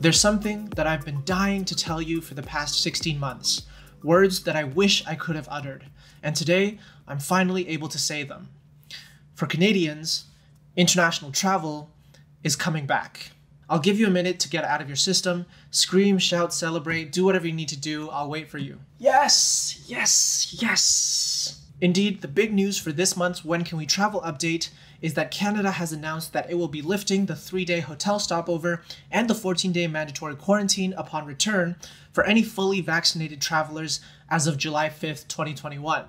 There's something that I've been dying to tell you for the past 16 months, words that I wish I could have uttered, and today I'm finally able to say them. For Canadians, international travel is coming back. I'll give you a minute to get out of your system. Scream, shout, celebrate, do whatever you need to do. I'll wait for you. Yes, yes, yes. Indeed, the big news for this month's When Can We Travel update is that Canada has announced that it will be lifting the three day hotel stopover and the 14 day mandatory quarantine upon return for any fully vaccinated travelers as of July 5th, 2021.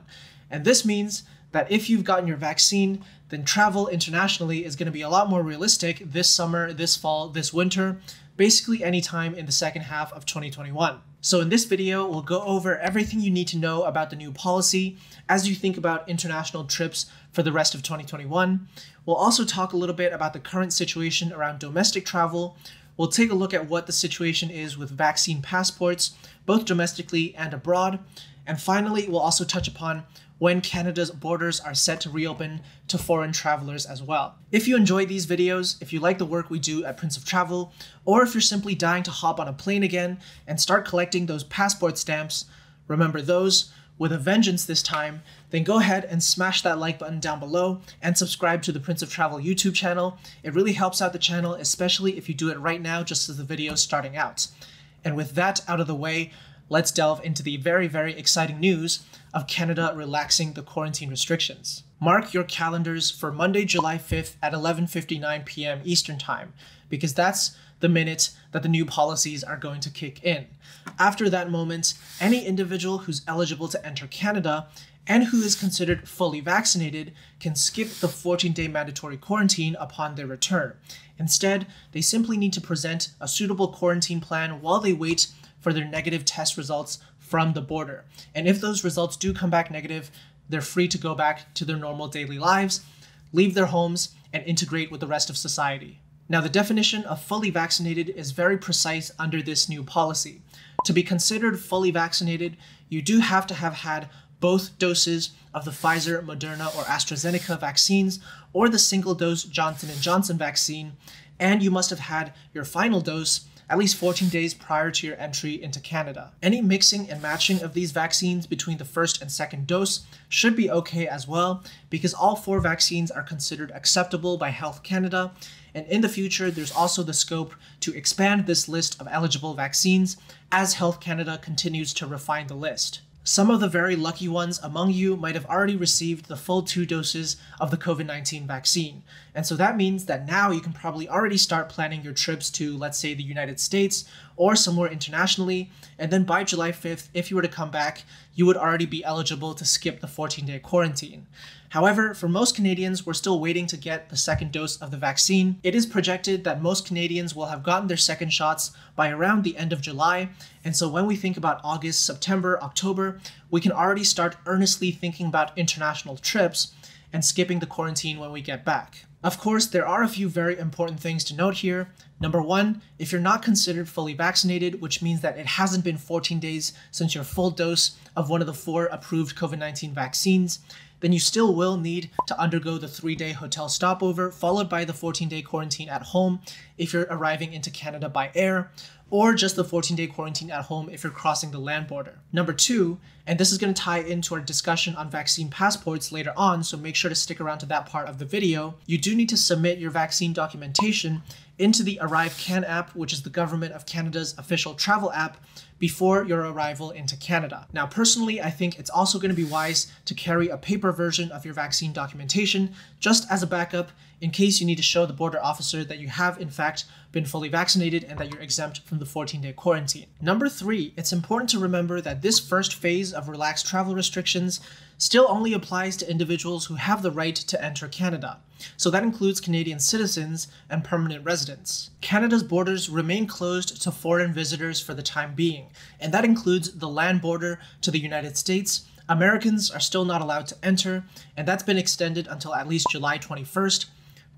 And this means that if you've gotten your vaccine, then travel internationally is going to be a lot more realistic this summer, this fall, this winter, basically anytime in the second half of 2021. So in this video, we'll go over everything you need to know about the new policy as you think about international trips for the rest of 2021. We'll also talk a little bit about the current situation around domestic travel. We'll take a look at what the situation is with vaccine passports, both domestically and abroad. And finally, we'll also touch upon when Canada's borders are set to reopen to foreign travelers as well. If you enjoy these videos, if you like the work we do at Prince of Travel, or if you're simply dying to hop on a plane again and start collecting those passport stamps, remember those with a vengeance this time, then go ahead and smash that like button down below and subscribe to the Prince of Travel YouTube channel. It really helps out the channel, especially if you do it right now just as the video is starting out. And with that out of the way, let's delve into the very, very exciting news of Canada relaxing the quarantine restrictions. Mark your calendars for Monday, July 5th at 11:59 p.m. Eastern Time because that's the minute that the new policies are going to kick in. After that moment, any individual who's eligible to enter Canada and who is considered fully vaccinated can skip the 14 day mandatory quarantine upon their return. Instead, they simply need to present a suitable quarantine plan while they wait for their negative test results from the border. And if those results do come back negative, they're free to go back to their normal daily lives, leave their homes, and integrate with the rest of society. Now, the definition of fully vaccinated is very precise under this new policy. To be considered fully vaccinated, you do have to have had both doses of the Pfizer, Moderna, or AstraZeneca vaccines or the single dose Johnson & Johnson vaccine, and you must have had your final dose at least 14 days prior to your entry into Canada. Any mixing and matching of these vaccines between the first and second dose should be okay as well, because all four vaccines are considered acceptable by Health Canada. And in the future, there's also the scope to expand this list of eligible vaccines as Health Canada continues to refine the list. Some of the very lucky ones among you might have already received the full two doses of the COVID 19 vaccine. And so that means that now you can probably already start planning your trips to, let's say, the United States or somewhere internationally. And then by July 5th, if you were to come back, you would already be eligible to skip the 14 day quarantine. However, for most Canadians, we're still waiting to get the second dose of the vaccine. It is projected that most Canadians will have gotten their second shots by around the end of July. And so when we think about August, September, October, we can already start earnestly thinking about international trips and skipping the quarantine when we get back. Of course, there are a few very important things to note here. Number one, if you're not considered fully vaccinated, which means that it hasn't been 14 days since your full dose of one of the four approved COVID 19 vaccines, then you still will need to undergo the three day hotel stopover, followed by the 14 day quarantine at home if you're arriving into Canada by air, or just the 14 day quarantine at home if you're crossing the land border. Number two, and this is going to tie into our discussion on vaccine passports later on, so make sure to stick around to that part of the video. You do need to submit your vaccine documentation into the ArriveCAN app, which is the Government of Canada's official travel app, before your arrival into Canada. Now, personally, I think it's also going to be wise to carry a paper version of your vaccine documentation just as a backup in case you need to show the border officer that you have, in fact, been fully vaccinated and that you're exempt from the 14 day quarantine. Number three, it's important to remember that this first phase of relaxed travel restrictions still only applies to individuals who have the right to enter Canada. So that includes Canadian citizens and permanent residents. Canada's borders remain closed to foreign visitors for the time being, and that includes the land border to the United States. Americans are still not allowed to enter, and that's been extended until at least July 21st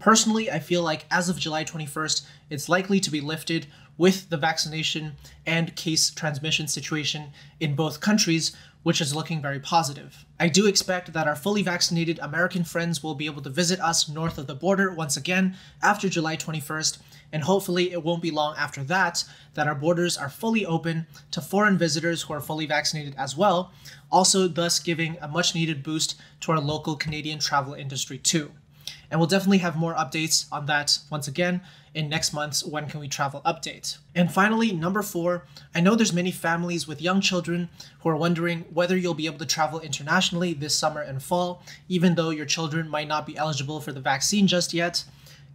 Personally, I feel like as of July 21st, it's likely to be lifted with the vaccination and case transmission situation in both countries, which is looking very positive. I do expect that our fully vaccinated American friends will be able to visit us north of the border once again after July 21st, and hopefully it won't be long after that that our borders are fully open to foreign visitors who are fully vaccinated as well, also thus giving a much needed boost to our local Canadian travel industry too. And we'll definitely have more updates on that once again in next month's When Can We Travel update. And finally, number four, I know there's many families with young children who are wondering whether you'll be able to travel internationally this summer and fall, even though your children might not be eligible for the vaccine just yet.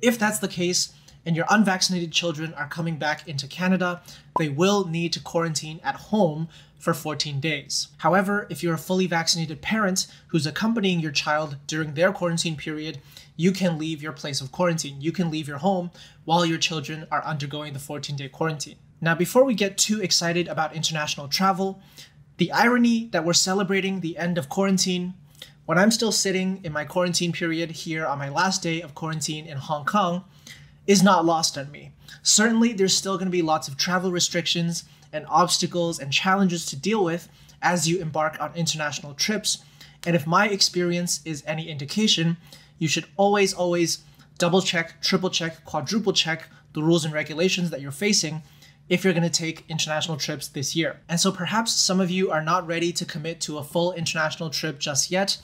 If that's the case, and your unvaccinated children are coming back into Canada, they will need to quarantine at home for 14 days. However, if you're a fully vaccinated parent who's accompanying your child during their quarantine period, you can leave your place of quarantine. You can leave your home while your children are undergoing the 14 day quarantine. Now, before we get too excited about international travel, the irony that we're celebrating the end of quarantine when I'm still sitting in my quarantine period here on my last day of quarantine in Hong Kong is not lost on me. Certainly, there's still going to be lots of travel restrictions and obstacles and challenges to deal with as you embark on international trips. And if my experience is any indication, you should always, always double check, triple check, quadruple check the rules and regulations that you're facing if you're going to take international trips this year. And so perhaps some of you are not ready to commit to a full international trip just yet,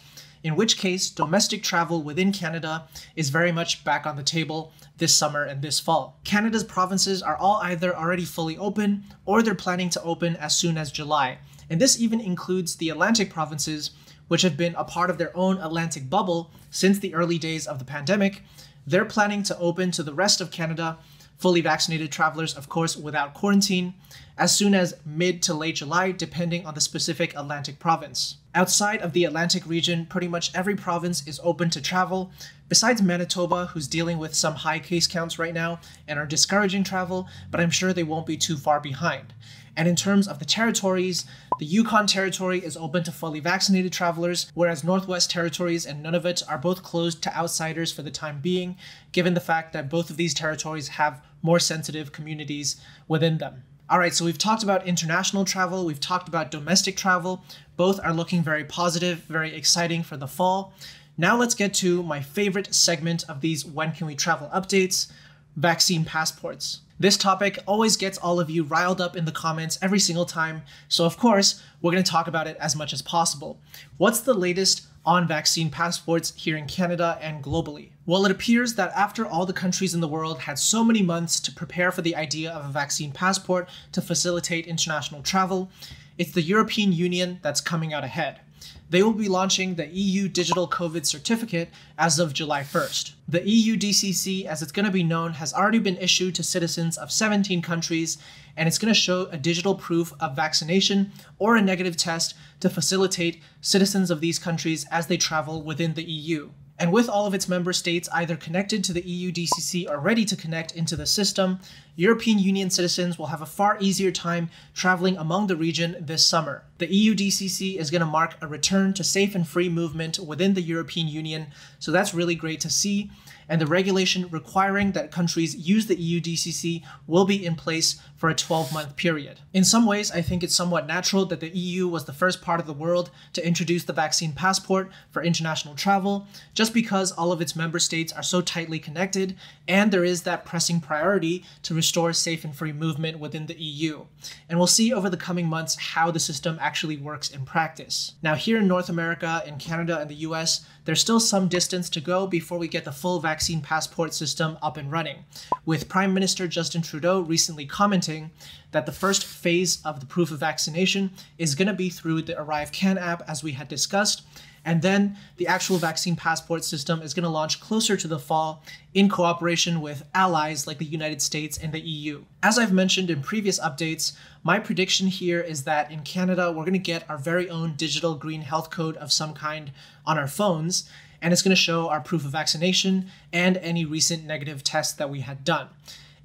in which case domestic travel within Canada is very much back on the table this summer and this fall. Canada's provinces are all either already fully open or they're planning to open as soon as July. And this even includes the Atlantic provinces, which have been a part of their own Atlantic bubble since the early days of the pandemic. They're planning to open to the rest of Canada, fully vaccinated travelers, of course, without quarantine, as soon as mid to late July, depending on the specific Atlantic province. Outside of the Atlantic region, pretty much every province is open to travel, besides Manitoba, who's dealing with some high case counts right now and are discouraging travel, but I'm sure they won't be too far behind. And in terms of the territories, the Yukon Territory is open to fully vaccinated travelers, whereas Northwest Territories and Nunavut are both closed to outsiders for the time being, given the fact that both of these territories have more sensitive communities within them. All right, so we've talked about international travel, we've talked about domestic travel. Both are looking very positive, very exciting for the fall. Now let's get to my favorite segment of these When Can We Travel updates vaccine passports. This topic always gets all of you riled up in the comments every single time, so of course, we're going to talk about it as much as possible. What's the latest on vaccine passports here in Canada and globally? Well, it appears that after all the countries in the world had so many months to prepare for the idea of a vaccine passport to facilitate international travel, it's the European Union that's coming out ahead. They will be launching the EU Digital COVID Certificate as of July 1st. The EU DCC, as it's going to be known, has already been issued to citizens of 17 countries, and it's going to show a digital proof of vaccination or a negative test to facilitate citizens of these countries as they travel within the EU. And with all of its member states either connected to the EU DCC or ready to connect into the system, European Union citizens will have a far easier time traveling among the region this summer. The EU DCC is going to mark a return to safe and free movement within the European Union, so that's really great to see and the regulation requiring that countries use the EU DCC will be in place for a 12 month period. In some ways, I think it's somewhat natural that the EU was the first part of the world to introduce the vaccine passport for international travel, just because all of its member states are so tightly connected, and there is that pressing priority to restore safe and free movement within the EU. And we'll see over the coming months how the system actually works in practice. Now, here in North America, in Canada, and the US, there's still some distance to go before we get the full vaccine passport system up and running, with Prime Minister Justin Trudeau recently commenting that the first phase of the proof of vaccination is going to be through the ArriveCAN app, as we had discussed, and then the actual vaccine passport system is going to launch closer to the fall in cooperation with allies like the United States and the EU. As I've mentioned in previous updates, my prediction here is that in Canada, we're going to get our very own digital green health code of some kind on our phones, and it's going to show our proof of vaccination and any recent negative tests that we had done.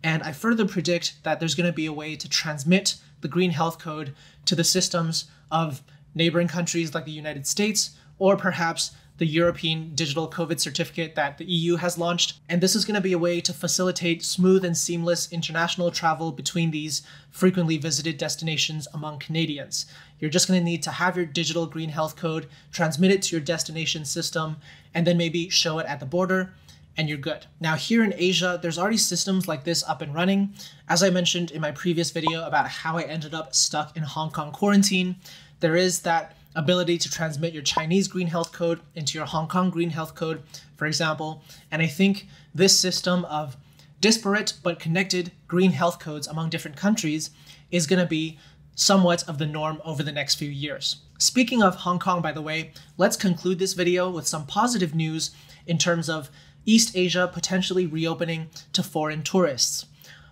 And I further predict that there's going to be a way to transmit the green health code to the systems of neighboring countries like the United States or perhaps the European Digital COVID Certificate that the EU has launched. And this is going to be a way to facilitate smooth and seamless international travel between these frequently visited destinations among Canadians. You're just going to need to have your digital green health code, transmit it to your destination system, and then maybe show it at the border and you're good. Now, here in Asia, there's already systems like this up and running. As I mentioned in my previous video about how I ended up stuck in Hong Kong quarantine, there is that ability to transmit your Chinese green health code into your Hong Kong green health code, for example. And I think this system of disparate but connected green health codes among different countries is going to be somewhat of the norm over the next few years. Speaking of Hong Kong, by the way, let's conclude this video with some positive news in terms of East Asia potentially reopening to foreign tourists.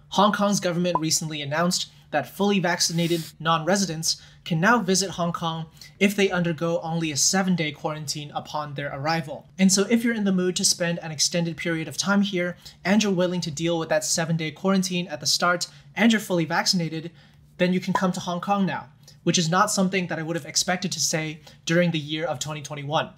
Hong Kong's government recently announced that fully vaccinated non residents can now visit Hong Kong if they undergo only a seven day quarantine upon their arrival. And so, if you're in the mood to spend an extended period of time here and you're willing to deal with that seven day quarantine at the start and you're fully vaccinated, then you can come to Hong Kong now, which is not something that I would have expected to say during the year of 2021.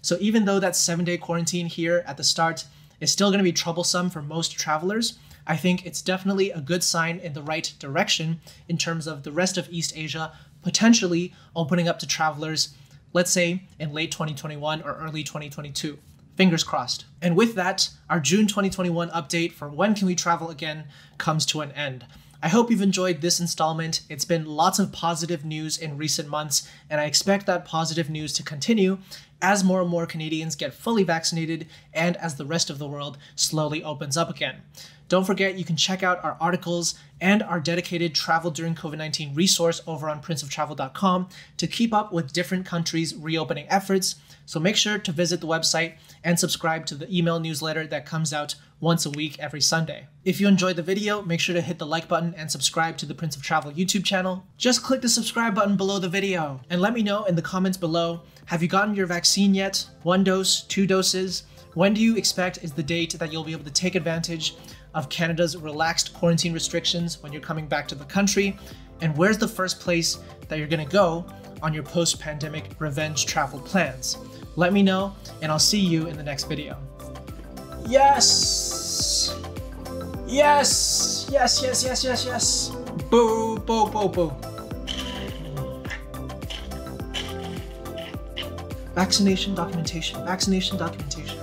So even though that seven day quarantine here at the start is still going to be troublesome for most travelers, I think it's definitely a good sign in the right direction in terms of the rest of East Asia potentially opening up to travelers, let's say in late 2021 or early 2022. Fingers crossed. And with that, our June 2021 update for when can we travel again comes to an end. I hope you've enjoyed this installment. It's been lots of positive news in recent months, and I expect that positive news to continue as more and more Canadians get fully vaccinated and as the rest of the world slowly opens up again. Don't forget, you can check out our articles and our dedicated travel during COVID 19 resource over on princeoftravel.com to keep up with different countries' reopening efforts. So make sure to visit the website and subscribe to the email newsletter that comes out once a week every Sunday. If you enjoyed the video, make sure to hit the like button and subscribe to the Prince of Travel YouTube channel. Just click the subscribe button below the video and let me know in the comments below, have you gotten your vaccine yet? One dose, two doses? When do you expect is the date that you'll be able to take advantage of Canada's relaxed quarantine restrictions when you're coming back to the country? And where's the first place that you're gonna go on your post-pandemic revenge travel plans? Let me know, and I'll see you in the next video. Yes! Yes! Yes, yes, yes, yes, yes! Boo, boo, boo, boo. Vaccination documentation, vaccination documentation.